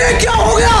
ये क्या हो गया?